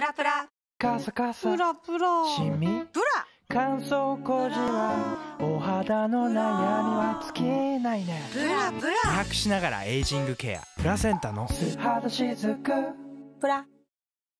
プラプラ。カサカサ。プラプラ。シミ？プラ。乾燥小じわお肌の悩みは尽きないね。プラプラ。隠しながらエイジングケア。プラセンタの素肌しずくプラ。